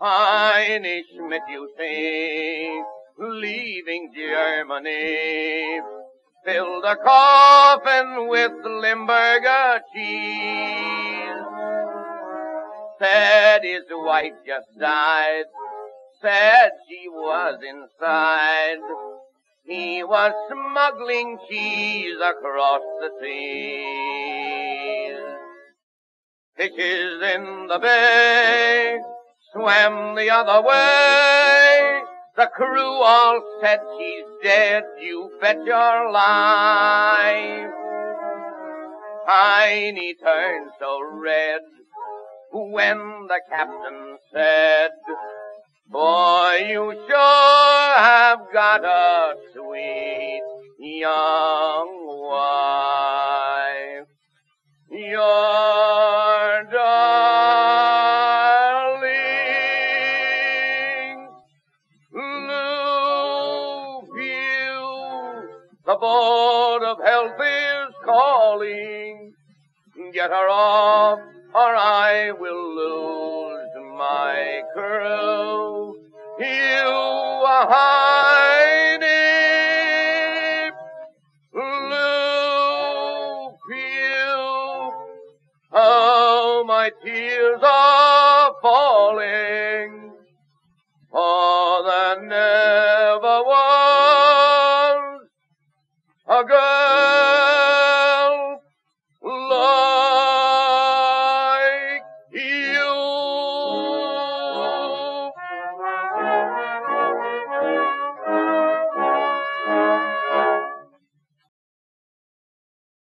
Heine Schmidt, you see, leaving Germany, filled a coffin with Limburger cheese. Said his wife just died, said she was inside. He was smuggling cheese across the seas. Fishes in the bay swam the other way. The crew all said she's dead, you bet your life. Heine turned so red when the captain said, Boy, you sure have got a sweet young wife. Your darling Louisville, the board of health is calling. Get her off or I will lose my crew. You are Heine, Louisville. Oh, my tears are falling,